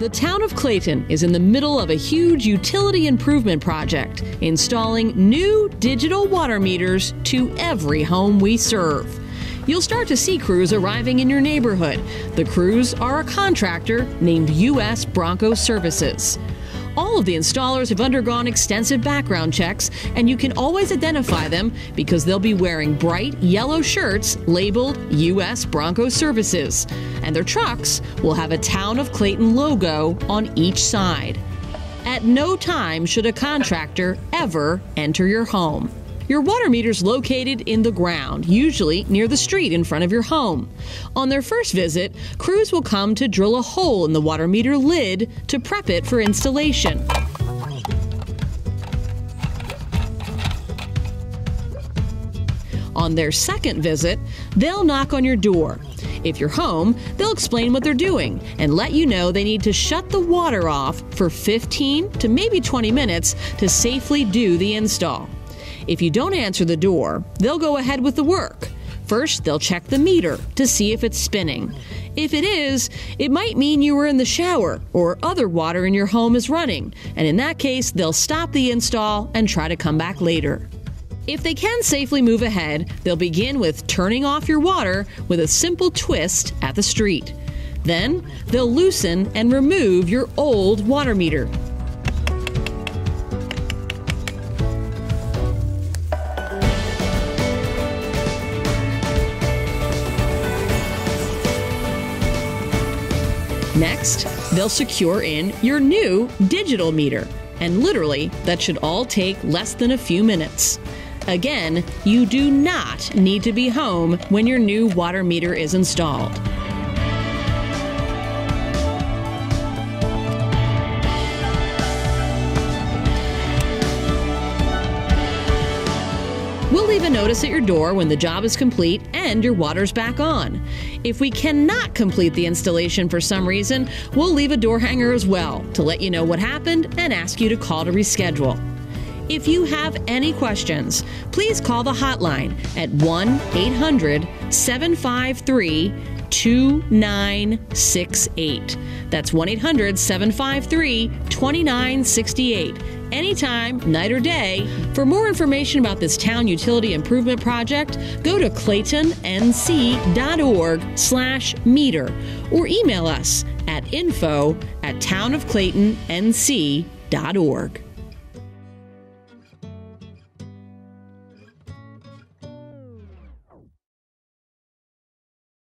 The town of Clayton is in the middle of a huge utility improvement project, installing new digital water meters to every home we serve. You'll start to see crews arriving in your neighborhood. The crews are a contractor named U.S. Bronco Services. All of the installers have undergone extensive background checks, and you can always identify them because they'll be wearing bright yellow shirts labeled U.S. Bronco Services. And their trucks will have a Town of Clayton logo on each side. At no time should a contractor ever enter your home. Your water meter is located in the ground, usually near the street in front of your home. On their first visit, crews will come to drill a hole in the water meter lid to prep it for installation. On their second visit, they'll knock on your door. If you're home, they'll explain what they're doing and let you know they need to shut the water off for 15 to maybe 20 minutes to safely do the install. If you don't answer the door, they'll go ahead with the work. First, they'll check the meter to see if it's spinning. If it is, it might mean you were in the shower or other water in your home is running, and in that case, they'll stop the install and try to come back later. If they can safely move ahead, they'll begin with turning off your water with a simple twist at the street. Then, they'll loosen and remove your old water meter. Next, they'll secure in your new digital meter. And literally, that should all take less than a few minutes. Again, you do not need to be home when your new water meter is installed. We'll leave a notice at your door when the job is complete and your water's back on. If we cannot complete the installation for some reason, we'll leave a door hanger as well to let you know what happened and ask you to call to reschedule. If you have any questions, please call the hotline at 1 800 753 2968. That's 1 800 753 2968 anytime, night or day. For more information about this town utility improvement project, go to claytonnc.org slash meter or email us at info at townofclaytonnc.org.